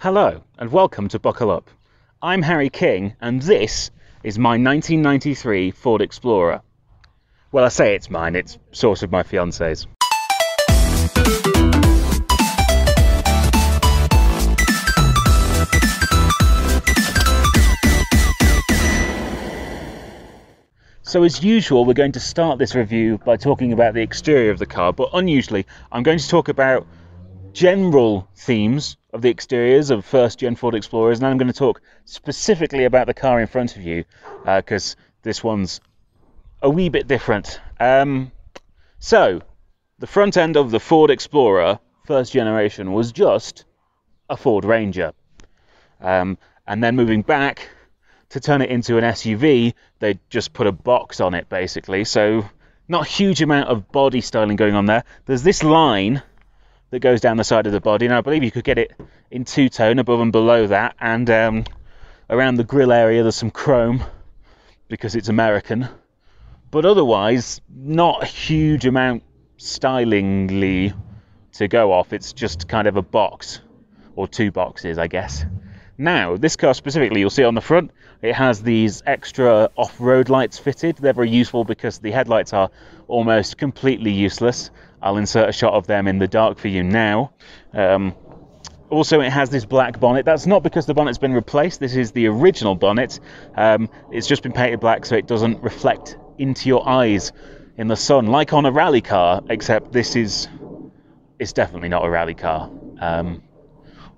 Hello, and welcome to Buckle Up. I'm Harry King, and this is my 1993 Ford Explorer. Well, I say it's mine, it's sort of my fiance's. So as usual, we're going to start this review by talking about the exterior of the car, but unusually, I'm going to talk about general themes of the exteriors of first gen Ford Explorers, and I'm going to talk specifically about the car in front of you because uh, this one's a wee bit different. Um, so, the front end of the Ford Explorer first generation was just a Ford Ranger. Um, and then moving back to turn it into an SUV, they just put a box on it basically. So, not a huge amount of body styling going on there. There's this line that goes down the side of the body. And I believe you could get it in two tone above and below that. And um, around the grill area, there's some chrome because it's American. But otherwise, not a huge amount stylingly to go off. It's just kind of a box or two boxes, I guess. Now, this car specifically, you'll see on the front, it has these extra off road lights fitted. They're very useful because the headlights are almost completely useless. I'll insert a shot of them in the dark for you now. Um, also, it has this black bonnet. That's not because the bonnet's been replaced. This is the original bonnet. Um, it's just been painted black so it doesn't reflect into your eyes in the sun, like on a rally car. Except this is, it's definitely not a rally car. Um,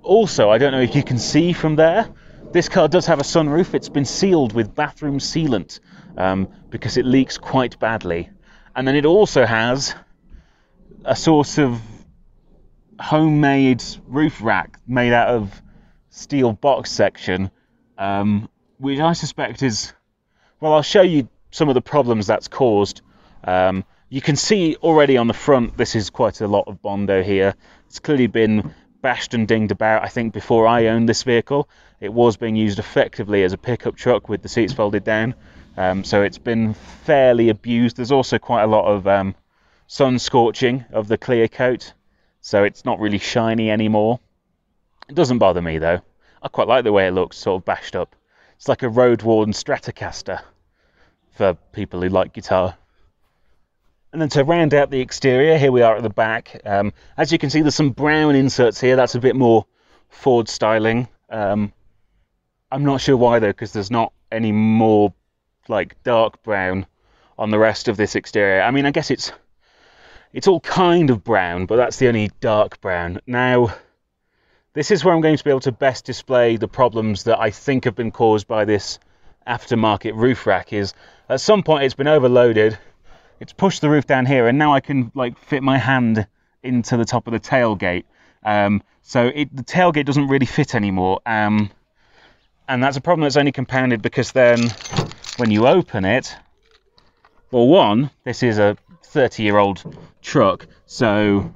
also, I don't know if you can see from there. This car does have a sunroof. It's been sealed with bathroom sealant um, because it leaks quite badly. And then it also has a sort of homemade roof rack made out of steel box section, um, which I suspect is. Well, I'll show you some of the problems that's caused. Um, you can see already on the front, this is quite a lot of Bondo here. It's clearly been bashed and dinged about. I think before I owned this vehicle, it was being used effectively as a pickup truck with the seats folded down. Um, so it's been fairly abused. There's also quite a lot of um, sun scorching of the clear coat, so it's not really shiny anymore. It doesn't bother me though. I quite like the way it looks, sort of bashed up. It's like a road worn Stratocaster for people who like guitar. And then to round out the exterior, here we are at the back. Um, as you can see, there's some brown inserts here. That's a bit more Ford styling. Um, I'm not sure why though, because there's not any more like dark brown on the rest of this exterior. I mean, I guess it's it's all kind of brown, but that's the only dark brown. Now, this is where I'm going to be able to best display the problems that I think have been caused by this aftermarket roof rack is at some point it's been overloaded, it's pushed the roof down here, and now I can like fit my hand into the top of the tailgate. Um, so it, the tailgate doesn't really fit anymore. Um, and that's a problem that's only compounded because then when you open it, well, one, this is a 30 year old truck, so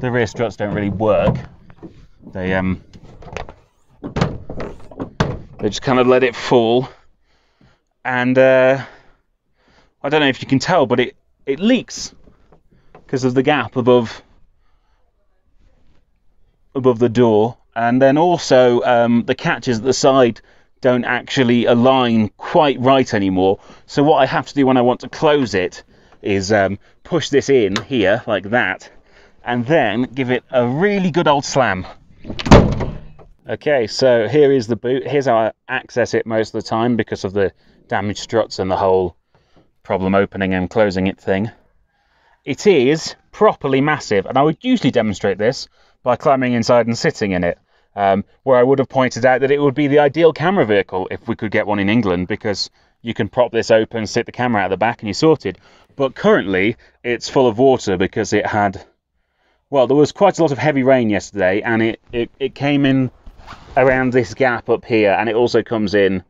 the rear struts don't really work. They um they just kind of let it fall, and uh, I don't know if you can tell, but it it leaks because of the gap above above the door, and then also um, the catches at the side don't actually align quite right anymore. So what I have to do when I want to close it is um, push this in here like that and then give it a really good old slam. Okay, so here is the boot. Here's how I access it most of the time because of the damaged struts and the whole problem opening and closing it thing. It is properly massive, and I would usually demonstrate this by climbing inside and sitting in it um, where I would have pointed out that it would be the ideal camera vehicle if we could get one in England because you can prop this open, sit the camera out the back, and you're sorted. But currently, it's full of water because it had, well, there was quite a lot of heavy rain yesterday, and it, it, it came in around this gap up here, and it also comes in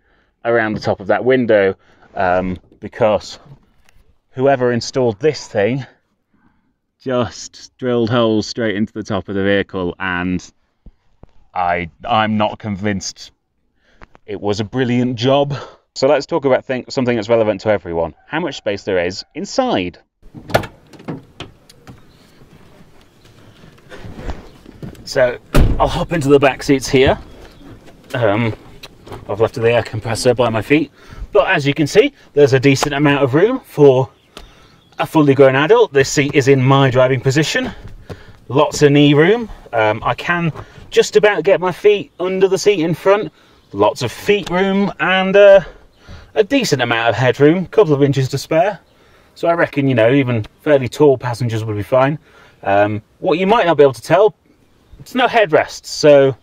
around the top of that window um, because whoever installed this thing just drilled holes straight into the top of the vehicle and I I'm not convinced it was a brilliant job. So let's talk about something that's relevant to everyone. How much space there is inside. So I'll hop into the back seats here. Um, I've left the air compressor by my feet, but as you can see, there's a decent amount of room for a fully grown adult. This seat is in my driving position. Lots of knee room. Um, I can just about get my feet under the seat in front. Lots of feet room and uh, a decent amount of headroom, a couple of inches to spare. So I reckon, you know, even fairly tall passengers would be fine. Um, what you might not be able to tell, it's no headrest. So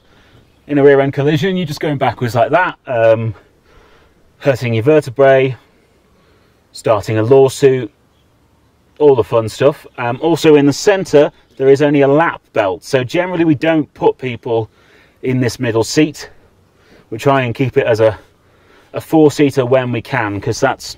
in a rear end collision, you're just going backwards like that, um, hurting your vertebrae, starting a lawsuit, all the fun stuff. Um, also in the centre, there is only a lap belt. So generally we don't put people in this middle seat. We try and keep it as a, a four-seater when we can, because that's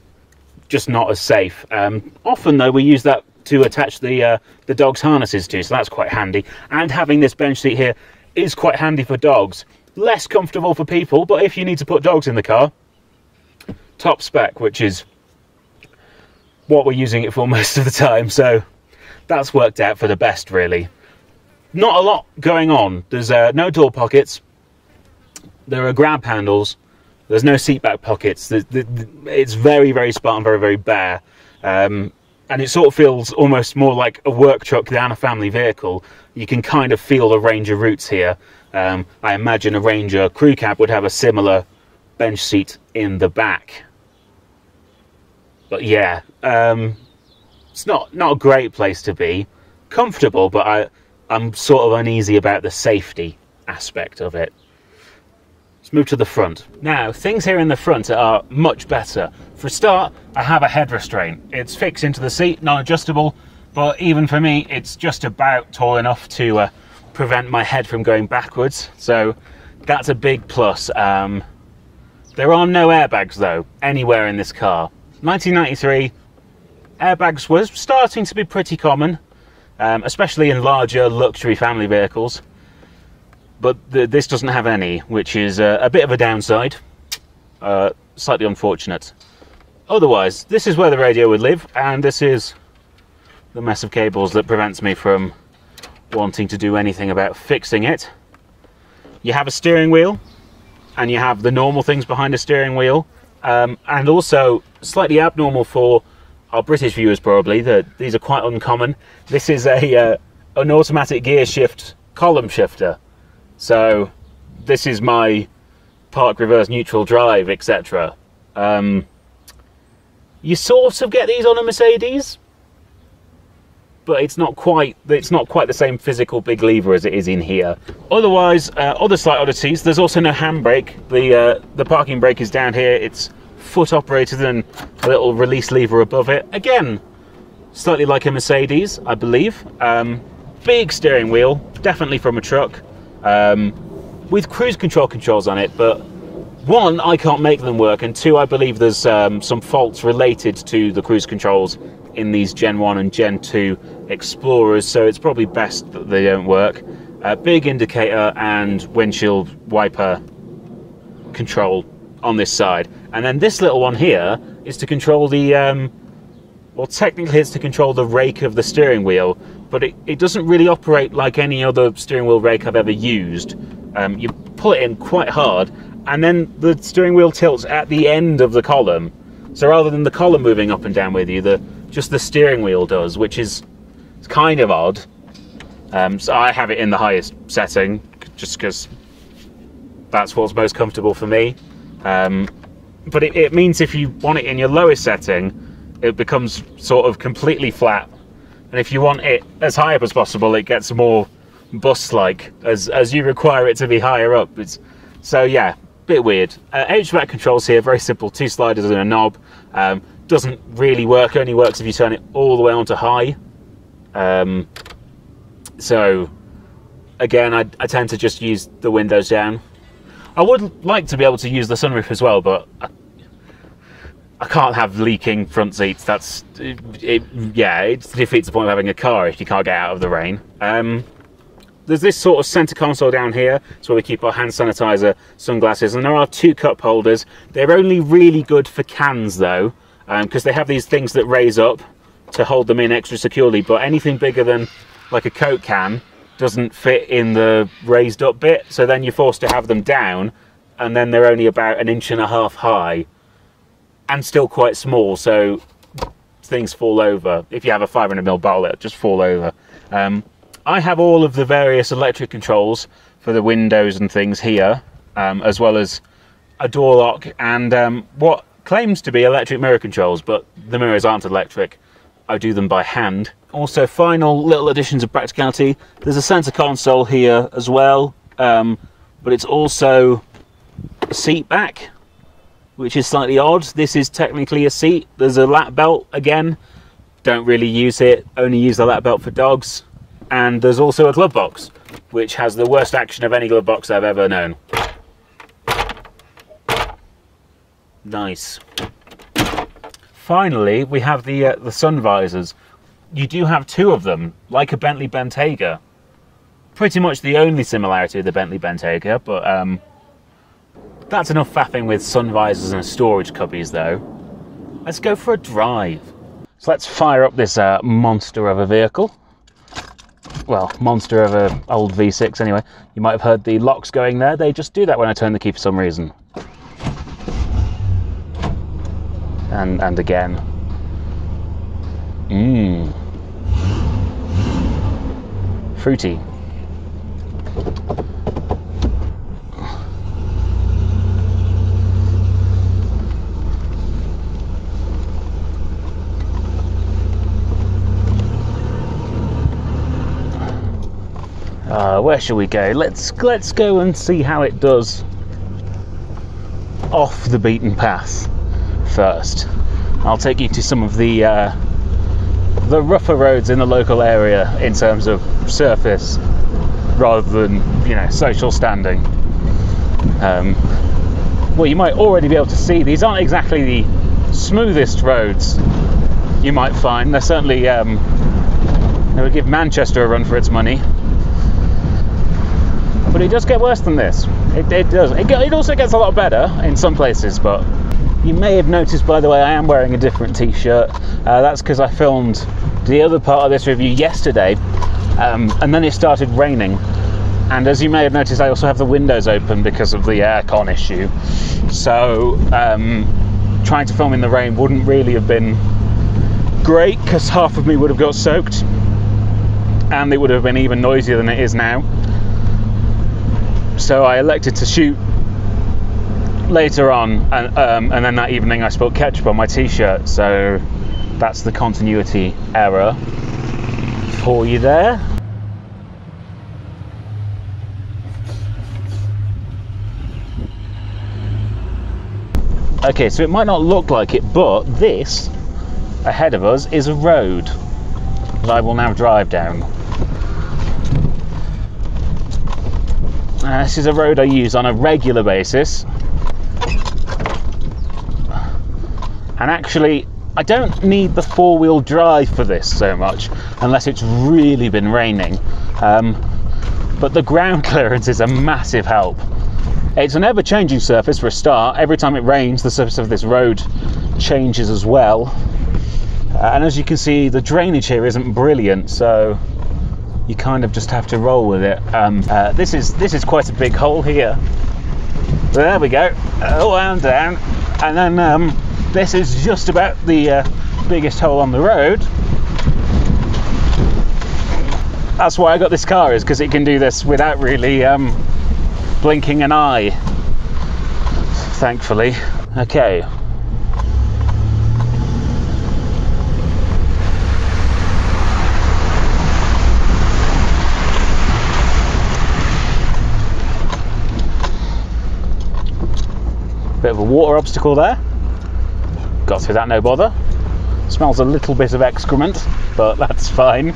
just not as safe. Um, often though, we use that to attach the uh, the dog's harnesses to, so that's quite handy. And having this bench seat here is quite handy for dogs. Less comfortable for people, but if you need to put dogs in the car, top spec, which is what we're using it for most of the time. So that's worked out for the best, really. Not a lot going on. There's uh, no door pockets. There are grab handles. There's no seatback pockets. It's very, very spartan, very, very bare. Um, and it sort of feels almost more like a work truck than a family vehicle. You can kind of feel the Ranger roots here. Um, I imagine a Ranger crew cab would have a similar bench seat in the back. But yeah, um, it's not not a great place to be. Comfortable, but I I'm sort of uneasy about the safety aspect of it. Let's move to the front. Now, things here in the front are much better. For a start, I have a head restraint. It's fixed into the seat, non-adjustable, but even for me, it's just about tall enough to uh, prevent my head from going backwards. So that's a big plus. Um, there are no airbags though, anywhere in this car. 1993, airbags was starting to be pretty common, um, especially in larger luxury family vehicles. But the, this doesn't have any, which is a, a bit of a downside. Uh, slightly unfortunate. Otherwise, this is where the radio would live, and this is the mess of cables that prevents me from wanting to do anything about fixing it. You have a steering wheel, and you have the normal things behind a steering wheel, um, and also slightly abnormal for our British viewers probably, that these are quite uncommon. This is a uh, an automatic gear shift column shifter. So this is my park reverse neutral drive, etc. Um, you sort of get these on a Mercedes, but it's not quite it's not quite the same physical big lever as it is in here. Otherwise, uh, other slight oddities. There's also no handbrake. The uh, the parking brake is down here. It's foot operated and a little release lever above it. Again, slightly like a Mercedes, I believe. Um, big steering wheel, definitely from a truck, um, with cruise control controls on it, but one, I can't make them work, and two, I believe there's um, some faults related to the cruise controls in these Gen 1 and Gen 2 Explorers, so it's probably best that they don't work. Uh, big indicator and windshield wiper control on this side. And then this little one here is to control the, um, well, technically it's to control the rake of the steering wheel, but it, it doesn't really operate like any other steering wheel rake I've ever used. Um, you pull it in quite hard, and then the steering wheel tilts at the end of the column. So rather than the column moving up and down with you, the just the steering wheel does, which is kind of odd. Um, so I have it in the highest setting, just because that's what's most comfortable for me. Um, but it, it means if you want it in your lowest setting, it becomes sort of completely flat. And if you want it as high up as possible, it gets more bus-like as as you require it to be higher up. It's so yeah, bit weird. Uh, HVAC controls here, very simple, two sliders and a knob. Um, doesn't really work. Only works if you turn it all the way onto high. Um, so again, I, I tend to just use the windows down. I would like to be able to use the sunroof as well, but I, I can't have leaking front seats. That's it, it, yeah, it defeats the point of having a car if you can't get out of the rain. Um, there's this sort of center console down here. It's where we keep our hand sanitizer, sunglasses, and there are two cup holders. They're only really good for cans though, because um, they have these things that raise up to hold them in extra securely. But anything bigger than like a Coke can doesn't fit in the raised up bit, so then you're forced to have them down, and then they're only about an inch and a half high, and still quite small, so things fall over. If you have a 500ml bottle, it'll just fall over. Um, I have all of the various electric controls for the windows and things here, um, as well as a door lock and um, what claims to be electric mirror controls, but the mirrors aren't electric. I do them by hand. Also, final little additions of practicality. There's a center console here as well, um, but it's also a seat back, which is slightly odd. This is technically a seat. There's a lap belt again. Don't really use it. Only use the lap belt for dogs. And there's also a glove box, which has the worst action of any glove box I've ever known. Nice. Finally, we have the uh, the sun visors. You do have two of them, like a Bentley Bentayga. Pretty much the only similarity of the Bentley Bentayga, but um, that's enough faffing with sun visors and storage cubbies, though. Let's go for a drive. So let's fire up this uh, monster of a vehicle. Well, monster of a old V6 anyway. You might have heard the locks going there. They just do that when I turn the key for some reason. and and again. Mmm. Fruity. Uh, where shall we go? Let's let's go and see how it does off the beaten path first. I'll take you to some of the uh, the rougher roads in the local area in terms of surface rather than you know social standing. Um, well, you might already be able to see these aren't exactly the smoothest roads you might find. They're certainly um, they would give Manchester a run for its money, but it does get worse than this. It, it does. It, it also gets a lot better in some places, but you may have noticed, by the way, I am wearing a different t-shirt. Uh, that's because I filmed the other part of this review yesterday, um, and then it started raining. And as you may have noticed, I also have the windows open because of the aircon issue. So um, trying to film in the rain wouldn't really have been great because half of me would have got soaked, and it would have been even noisier than it is now. So I elected to shoot later on, and, um, and then that evening I spilled ketchup on my t-shirt. So that's the continuity error for you there. Okay, so it might not look like it, but this ahead of us is a road that I will now drive down. Uh, this is a road I use on a regular basis And actually, I don't need the four wheel drive for this so much, unless it's really been raining. Um, but the ground clearance is a massive help. It's an ever changing surface for a start. Every time it rains, the surface of this road changes as well. Uh, and as you can see, the drainage here isn't brilliant, so you kind of just have to roll with it. Um, uh, this is this is quite a big hole here. There we go, all and down, and then um, this is just about the uh, biggest hole on the road. That's why I got this car, is because it can do this without really um, blinking an eye. Thankfully. Okay, bit of a water obstacle there. Got through that no bother. Smells a little bit of excrement, but that's fine.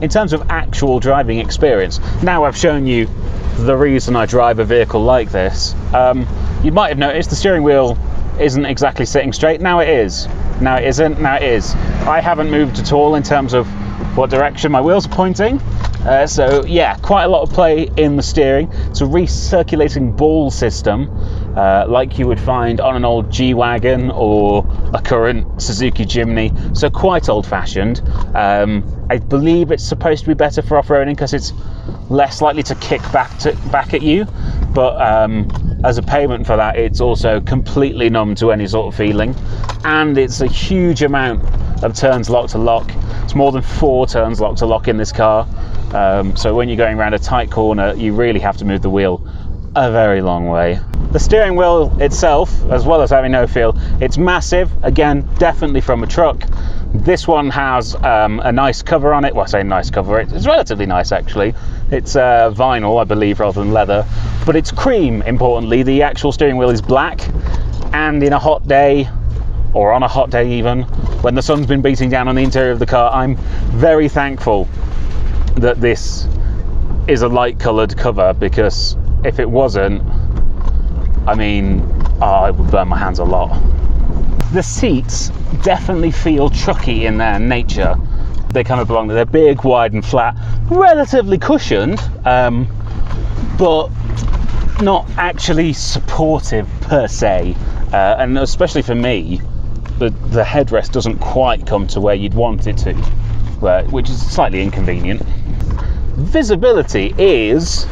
in terms of actual driving experience, now I've shown you the reason I drive a vehicle like this. Um, you might have noticed the steering wheel isn't exactly sitting straight. Now it is. Now it isn't. Now it is. I haven't moved at all in terms of what direction my wheels are pointing. Uh, so yeah, quite a lot of play in the steering. It's a recirculating ball system, uh, like you would find on an old G Wagon or a current Suzuki Jimny, so quite old fashioned. Um, I believe it's supposed to be better for off roading because it's less likely to kick back to, back at you, but um, as a payment for that, it's also completely numb to any sort of feeling, and it's a huge amount of turns lock to lock. It's more than four turns lock to lock in this car. Um, so when you're going around a tight corner, you really have to move the wheel a very long way. The steering wheel itself, as well as having no feel, it's massive. Again, definitely from a truck. This one has um, a nice cover on it. Well, I say nice cover. It's relatively nice actually. It's uh, vinyl, I believe, rather than leather. But it's cream. Importantly, the actual steering wheel is black, and in a hot day, or on a hot day even, when the sun's been beating down on the interior of the car, I'm very thankful that this is a light coloured cover because if it wasn't, I mean, oh, I would burn my hands a lot. The seats definitely feel trucky in their nature. They kind of belong. They're big, wide, and flat, relatively cushioned, um, but not actually supportive per se. Uh, and especially for me, the, the headrest doesn't quite come to where you'd want it to, which is slightly inconvenient. Visibility is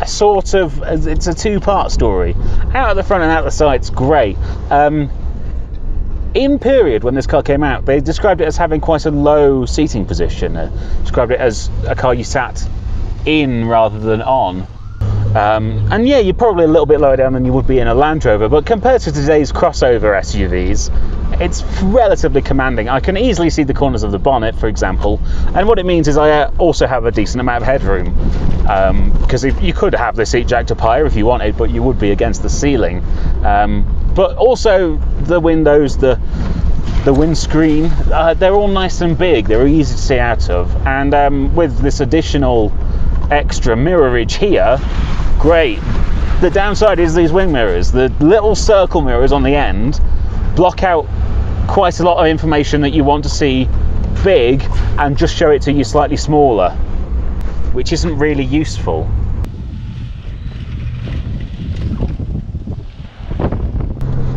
a sort of it's a two-part story. Out at the front and out the side, it's great. Um, in period when this car came out, they described it as having quite a low seating position. Uh, described it as a car you sat in rather than on. Um, and yeah, you're probably a little bit lower down than you would be in a Land Rover, but compared to today's crossover SUVs, it's relatively commanding. I can easily see the corners of the bonnet, for example, and what it means is I uh, also have a decent amount of headroom because um, you could have the seat jacked up higher if you wanted, but you would be against the ceiling. Um, but also the windows, the the windscreen, uh, they're all nice and big. They're easy to see out of, and um, with this additional extra mirrorage here, great. The downside is these wing mirrors. The little circle mirrors on the end block out quite a lot of information that you want to see big and just show it to you slightly smaller, which isn't really useful.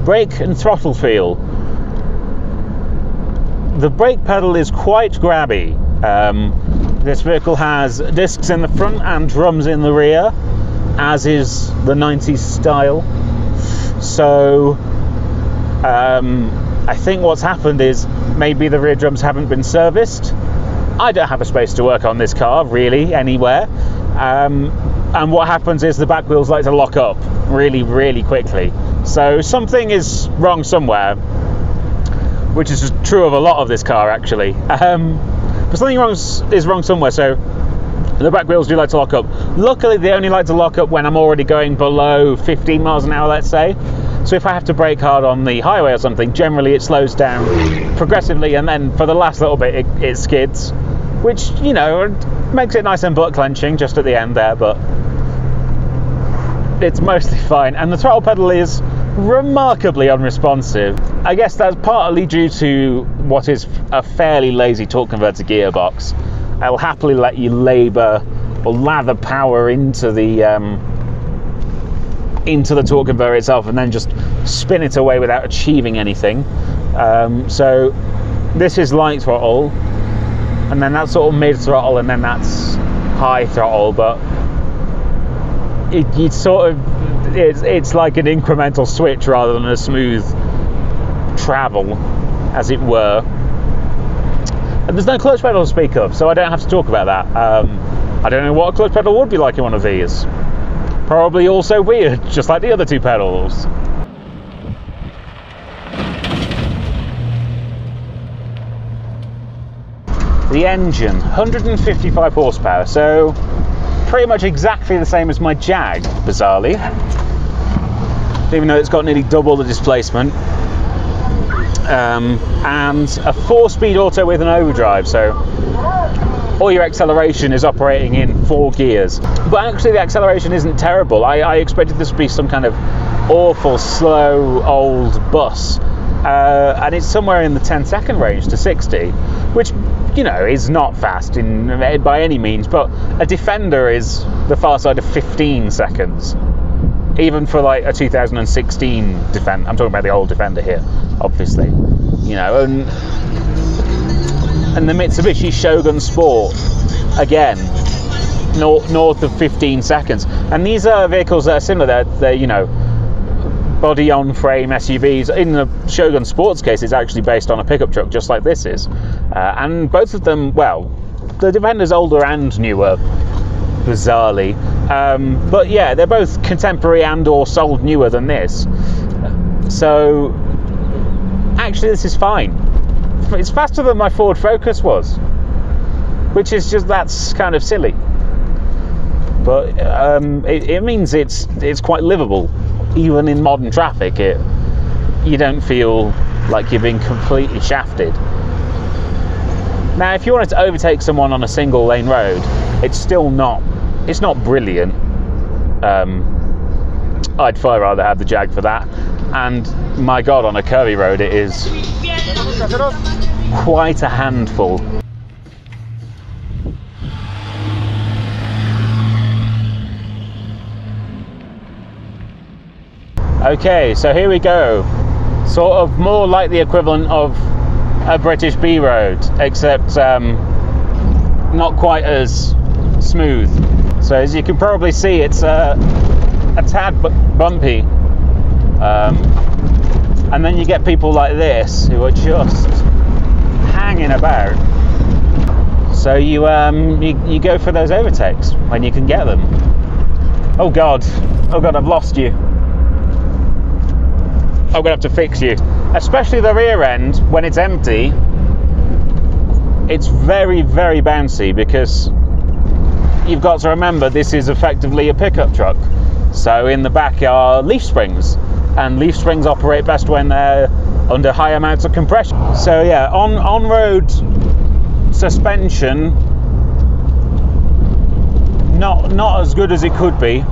Brake and throttle feel. The brake pedal is quite grabby. Um, this vehicle has discs in the front and drums in the rear, as is the 90s style. So um, I think what's happened is maybe the rear drums haven't been serviced. I don't have a space to work on this car really anywhere. Um, and what happens is the back wheels like to lock up really, really quickly. So something is wrong somewhere, which is true of a lot of this car actually. Um, but something wrong is wrong somewhere. So the back wheels do like to lock up. Luckily, they only like to lock up when I'm already going below 15 miles an hour, let's say. So if I have to brake hard on the highway or something, generally it slows down progressively, and then for the last little bit, it, it skids, which you know makes it nice and butt clenching just at the end there, but it's mostly fine. And the throttle pedal is remarkably unresponsive. I guess that's partly due to what is a fairly lazy torque converter gearbox. I'll happily let you labour or lather power into the um, into the torque converter itself and then just spin it away without achieving anything. Um, so this is light throttle, and then that's sort of mid throttle, and then that's high throttle. But it, it's sort of it's it's like an incremental switch rather than a smooth travel, as it were. And there's no clutch pedal to speak of, so I don't have to talk about that. Um, I don't know what a clutch pedal would be like in one of these. Probably also weird, just like the other two pedals. The engine, 155 horsepower, so pretty much exactly the same as my Jag, bizarrely. Even though it's got nearly double the displacement. Um, and a four-speed auto with an overdrive, so all your acceleration is operating in four gears. But actually, the acceleration isn't terrible. I, I expected this to be some kind of awful, slow, old bus. Uh, and it's somewhere in the 10 second range to 60, which you know is not fast in by any means. But a Defender is the far side of 15 seconds even for like a 2016 Defender. I'm talking about the old Defender here, obviously. You know, and and the Mitsubishi Shogun Sport again, north, north of 15 seconds. And these are vehicles that are similar. They're, they're you know body on frame SUVs. In the Shogun Sports case, it's actually based on a pickup truck, just like this is. Uh, and both of them, well, the Defender's older and newer, bizarrely. Um, but yeah, they're both contemporary and or sold newer than this. So actually, this is fine. It's faster than my Ford Focus was, which is just that's kind of silly. But um, it, it means it's it's quite livable even in modern traffic, it you don't feel like you're being completely shafted. Now, if you wanted to overtake someone on a single lane road, it's still not it's not brilliant. Um, I'd far rather have the Jag for that. And my God, on a curvy road, it is quite a handful. Okay, so here we go. Sort of more like the equivalent of a British B road, except um, not quite as smooth. So as you can probably see, it's a, a tad bumpy. Um, and then you get people like this who are just hanging about. So you, um, you, you go for those overtakes when you can get them. Oh God, oh God, I've lost you. I'm gonna have to fix you. Especially the rear end when it's empty. It's very, very bouncy because you've got to remember this is effectively a pickup truck. So in the back are leaf springs, and leaf springs operate best when they're under high amounts of compression. So yeah, on on road suspension, not not as good as it could be.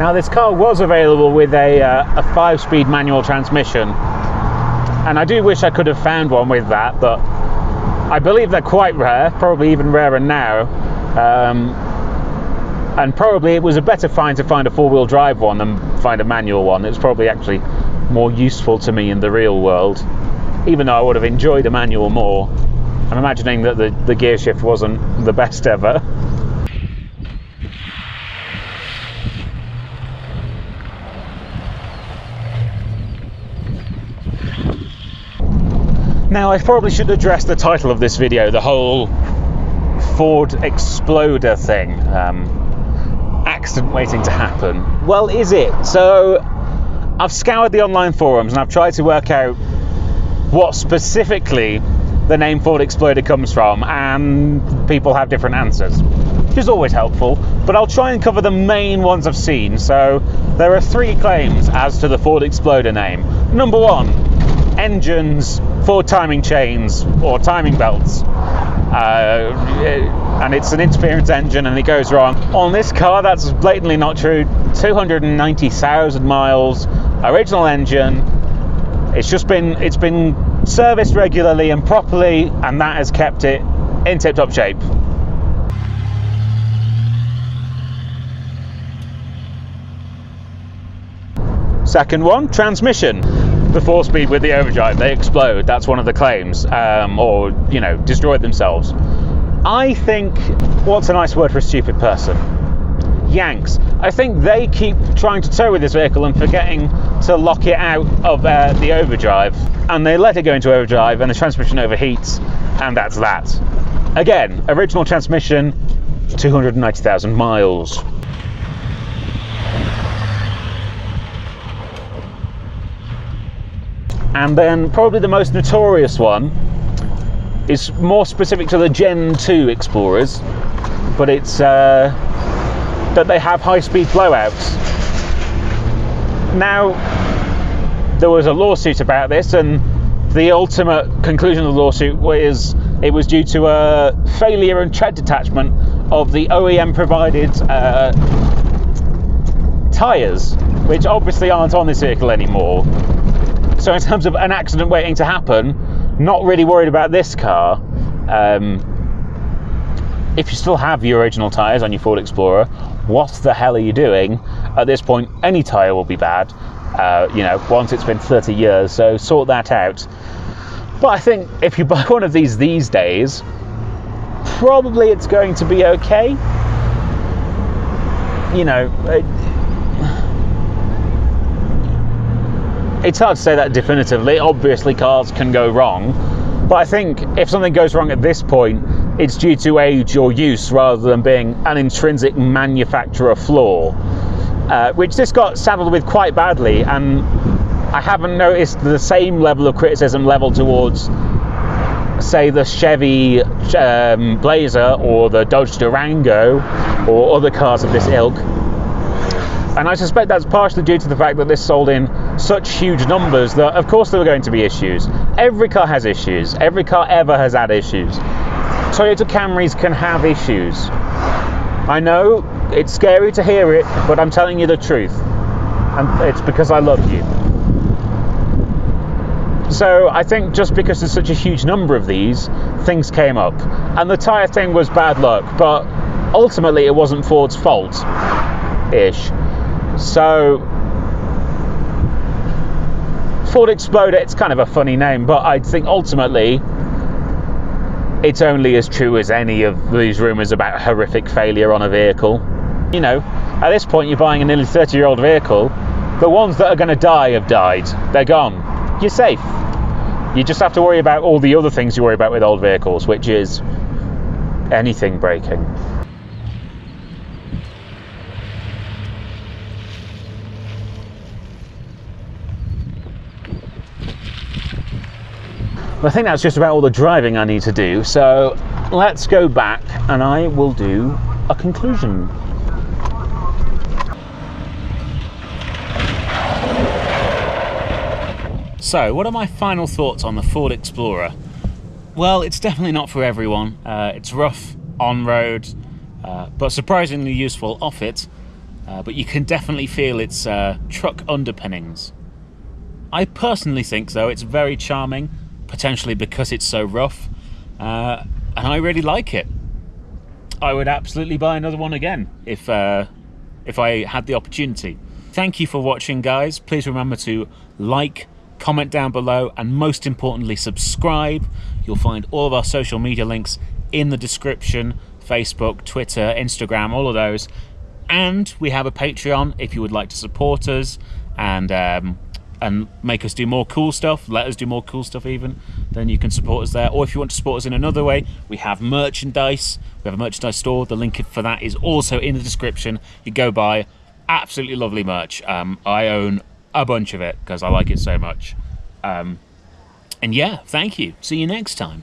Now this car was available with a, uh, a five-speed manual transmission and I do wish I could have found one with that but I believe they're quite rare, probably even rarer now um, and probably it was a better find to find a four-wheel drive one than find a manual one. It's probably actually more useful to me in the real world even though I would have enjoyed a manual more. I'm imagining that the, the gear shift wasn't the best ever. Now, I probably should address the title of this video, the whole Ford Exploder thing. Um, accident waiting to happen. Well, is it? So, I've scoured the online forums and I've tried to work out what specifically the name Ford Exploder comes from, and people have different answers, which is always helpful. But I'll try and cover the main ones I've seen. So, there are three claims as to the Ford Exploder name. Number one, engines for timing chains or timing belts. Uh, and it's an interference engine and it goes wrong. On this car, that's blatantly not true. 290,000 miles, original engine. It's just been it's been serviced regularly and properly, and that has kept it in tip-top shape. Second one, transmission the four speed with the overdrive, they explode. That's one of the claims, um, or you know, destroy themselves. I think what's a nice word for a stupid person? Yanks. I think they keep trying to tow with this vehicle and forgetting to lock it out of uh, the overdrive, and they let it go into overdrive, and the transmission overheats, and that's that. Again, original transmission, 290,000 miles. And then probably the most notorious one is more specific to the Gen 2 Explorers, but it's uh, that they have high speed blowouts. Now, there was a lawsuit about this, and the ultimate conclusion of the lawsuit was it was due to a failure in tread detachment of the OEM provided uh, tyres, which obviously aren't on this vehicle anymore. So in terms of an accident waiting to happen, not really worried about this car. Um, if you still have your original tyres on your Ford Explorer, what the hell are you doing? At this point, any tyre will be bad. Uh, you know, once it's been 30 years, so sort that out. But I think if you buy one of these these days, probably it's going to be okay. You know, it's hard to say that definitively. Obviously, cars can go wrong, but I think if something goes wrong at this point, it's due to age or use rather than being an intrinsic manufacturer flaw, uh, which this got saddled with quite badly, and I haven't noticed the same level of criticism leveled towards, say, the Chevy um, Blazer or the Dodge Durango or other cars of this ilk. And I suspect that's partially due to the fact that this sold in such huge numbers that, of course, there were going to be issues. Every car has issues. Every car ever has had issues. Toyota Camrys can have issues. I know it's scary to hear it, but I'm telling you the truth. And it's because I love you. So I think just because there's such a huge number of these, things came up. And the tyre thing was bad luck, but ultimately it wasn't Ford's fault ish. So Ford Exploder, it's kind of a funny name, but I think ultimately it's only as true as any of these rumours about horrific failure on a vehicle. You know, at this point, you're buying a nearly 30 year old vehicle. The ones that are going to die have died. They're gone. You're safe. You just have to worry about all the other things you worry about with old vehicles, which is anything breaking. I think that's just about all the driving I need to do. So let's go back and I will do a conclusion. So, what are my final thoughts on the Ford Explorer? Well, it's definitely not for everyone. Uh, it's rough on road, uh, but surprisingly useful off it. Uh, but you can definitely feel its uh, truck underpinnings. I personally think, though, it's very charming potentially because it's so rough. Uh, and I really like it. I would absolutely buy another one again if uh, if I had the opportunity. Thank you for watching, guys. Please remember to like, comment down below, and most importantly, subscribe. You'll find all of our social media links in the description Facebook, Twitter, Instagram, all of those. And we have a Patreon if you would like to support us and um, and make us do more cool stuff, let us do more cool stuff even, then you can support us there. Or if you want to support us in another way, we have merchandise. We have a merchandise store. The link for that is also in the description. You go buy absolutely lovely merch. Um, I own a bunch of it because I like it so much. Um, and yeah, thank you. See you next time.